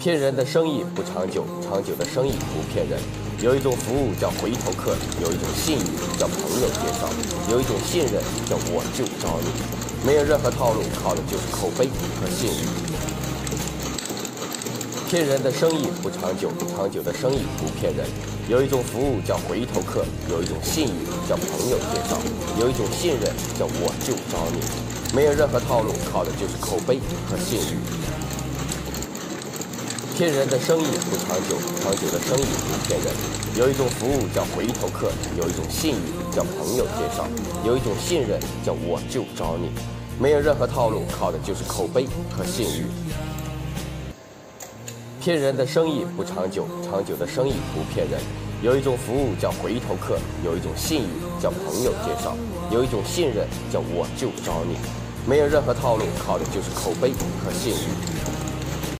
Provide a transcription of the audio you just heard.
骗人的生意不长久，长久的生意不骗人。有一种服务叫回头客，有一种信誉叫朋友介绍，有一种信任叫我就找你。没有任何套路，靠的就是口碑和信誉。骗人的生意不长久，长久的生意不骗人。有一种服务叫回头客，有一种信誉叫朋友介绍，有一种信任叫我就找你。没有任何套路，靠的就是口碑和信誉。骗人的生意不长久，长久的生意不骗人。有一种服务叫回头客，有一种信誉叫朋友介绍，有一种信任叫我就找你。没有任何套路，靠的就是口碑和信誉。骗人的生意不长久，长久的生意不骗人。有一种服务叫回头客，有一种信誉叫朋友介绍，有一种信任叫我就找你。没有任何套路，靠的就是口碑和信誉。